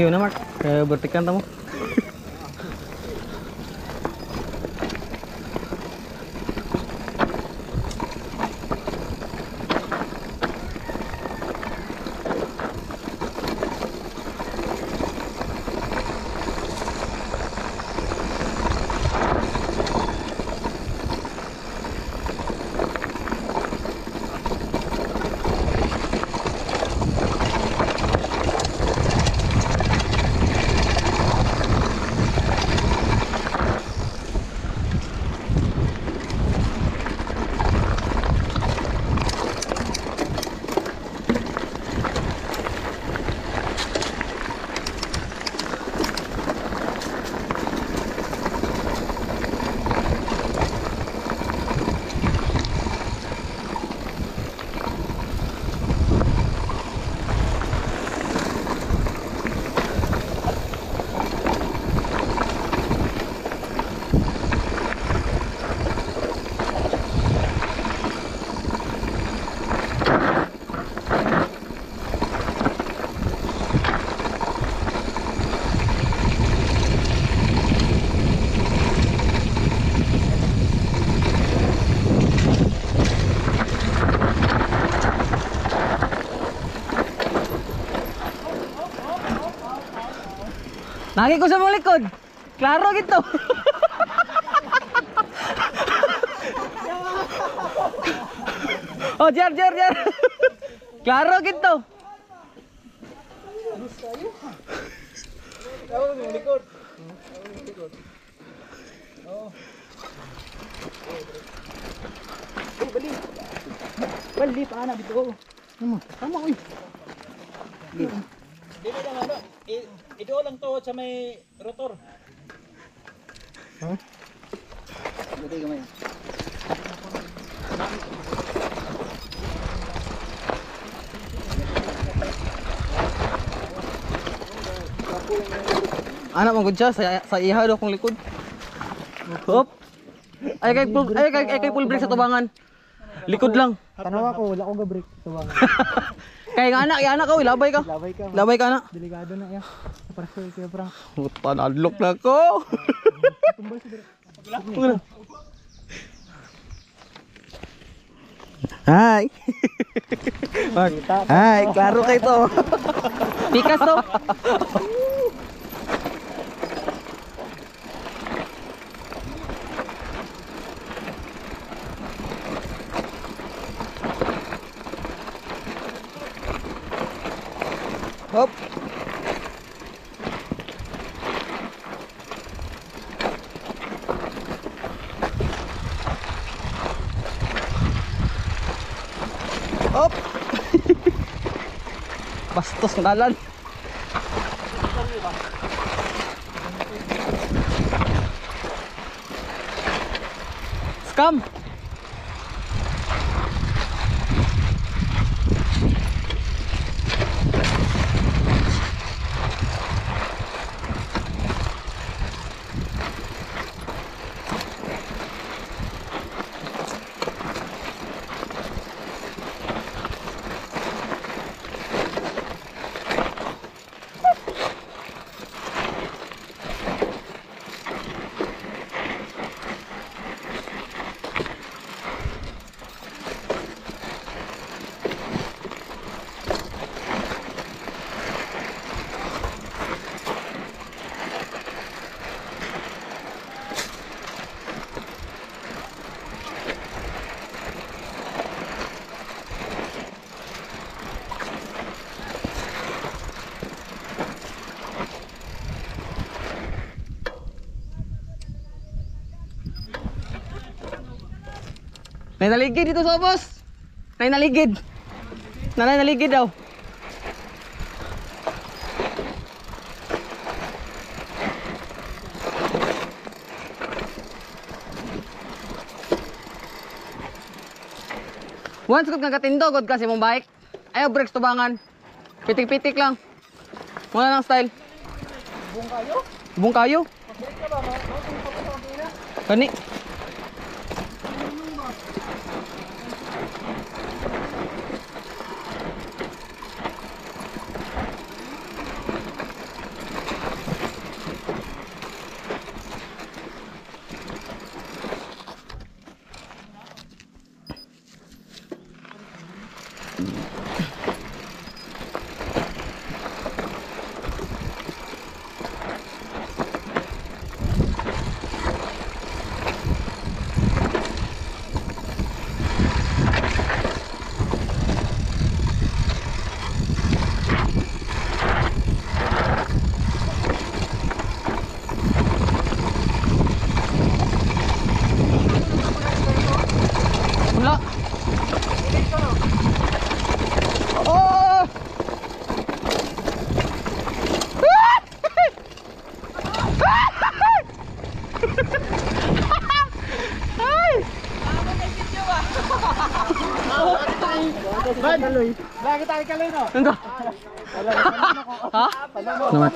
Iya, Ini nama bertikan tamu. Lagi ko sa mga likod. Klaro gito. oh, jar, jar, jar. Klaro gito. Tawag mo likod. Tawag mo likod. Oo. Ay, bali. Bali pa na dito. Ano? Tama oy. Dili lang ano. I- Ito lang to sa may rotor. Ha? Dito gamay. Anak mo gud siya sa sa iha do kong likod. Hop. Ay kay ay kay ay kay full brake sa tubangan. Likod lang. Tanawa ko, wala ko ga-break. Tuwang. Kay nga anak, ya anak ka, uy, labay ka. Labay ka. Labay ka na. Delikado na yan. Para sa kaya Frank. Puta, nalok na ko. Hi. Mark. Hi, klaro kay to. Pikas to. Hop. Hop. Bastos ng. Scam. May naligid dito sa boss. May naligid. Nanay naligid daw. Once kung kagatindog god kasi mong bike, ayaw brakes tubangan. Pitik-pitik lang. Wala lang style. Bung kayo? Bung Ban! Lagi tayo kaloy no? Ano? Ha? Naman.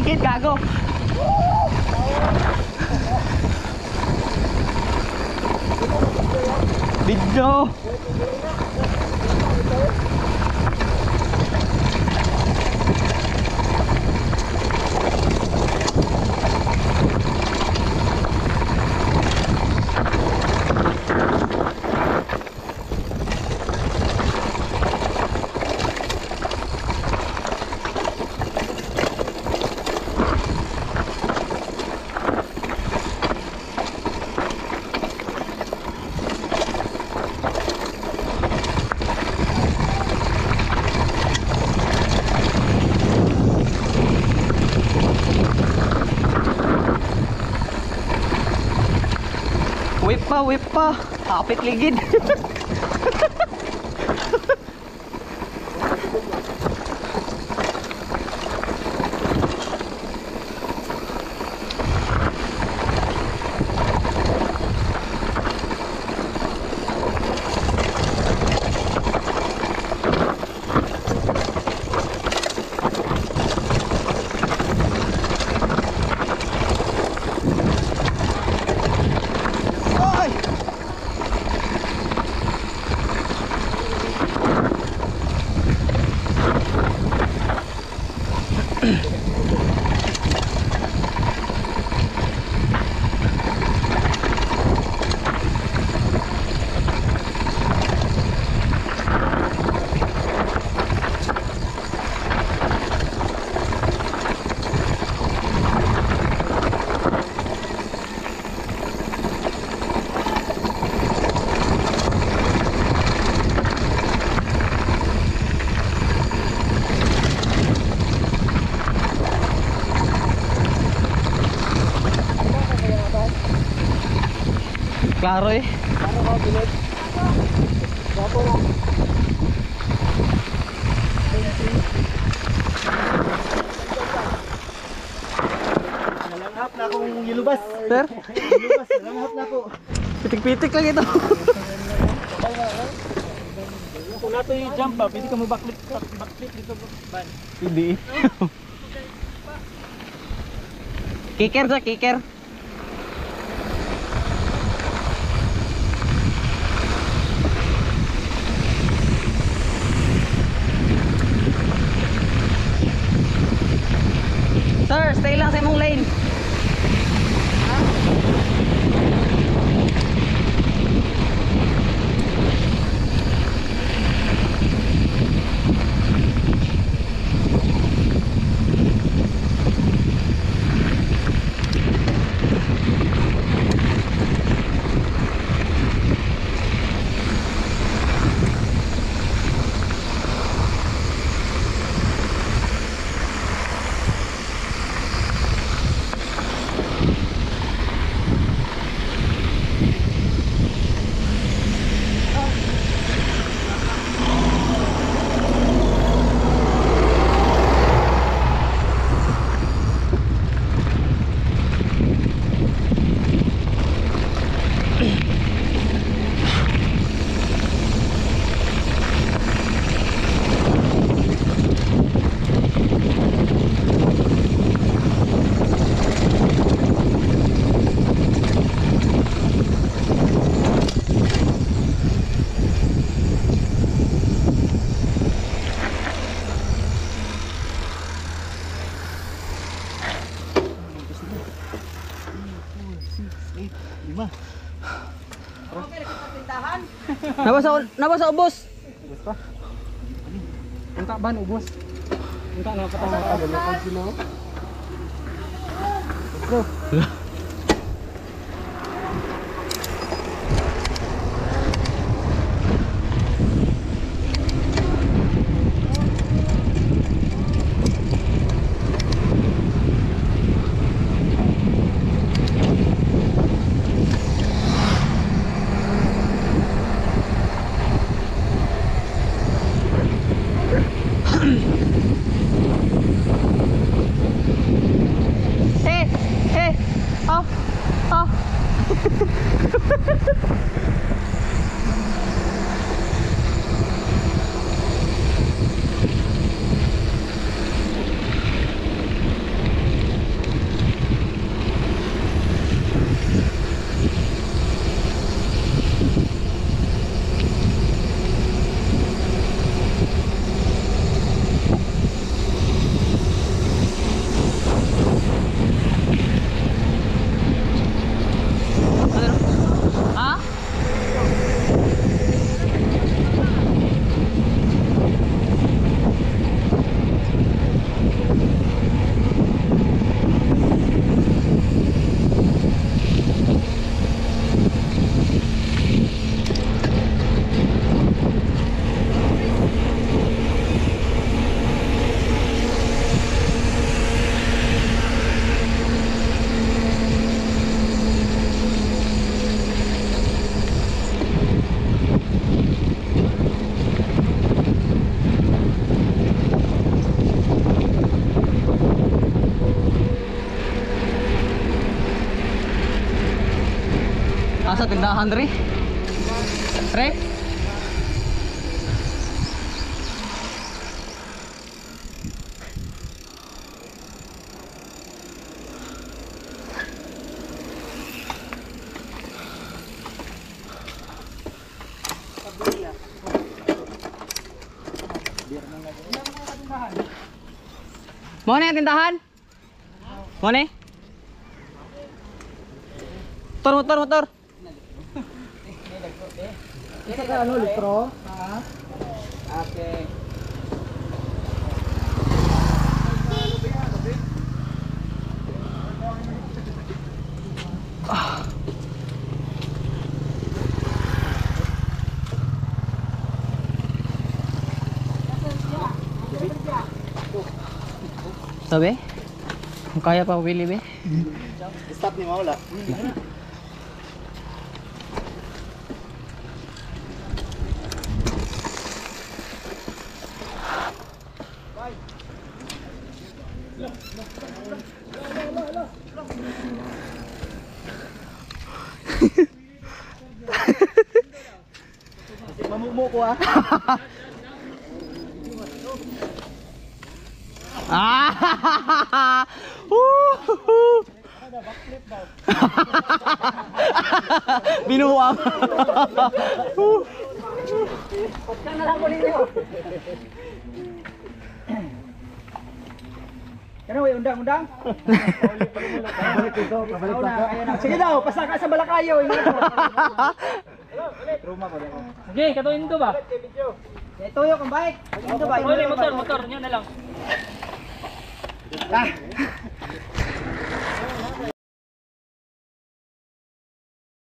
Ligid, gago. Video. Whip pa. Tapit ligid. Ay! Klaro eh. Nalanghap na akong gilubas. Sir, Gilubas, nalanghap na ako. pitik-pitik lang ito. Kung nato yung jump pa, pwede ka mo backflip, backflip dito. Ban. Hindi. kicker sa kicker. Nabasa nabasa ubos. Unta ban ubos. Unta na katama ka. Let's go. Hey, hey. Oh. Oh. Ha? Asa tindahan dre? Re? Mo na yung tindahan? Mo na? Motor, motor, motor. Isa ka ano litro? Okay. Sabi? Kung kaya pa Willie be. Stop ni mawala. Ko ah. Binuwang. Kano way undang-undang? Pabalik ito, pabalik Ayaw na, ka. ayaw na. Sige daw, pasaka sa balakayo. Sige, katuin to ba? Ito yung kambay. Ito ba? Uli, motor, motor, nyo na lang. Ah.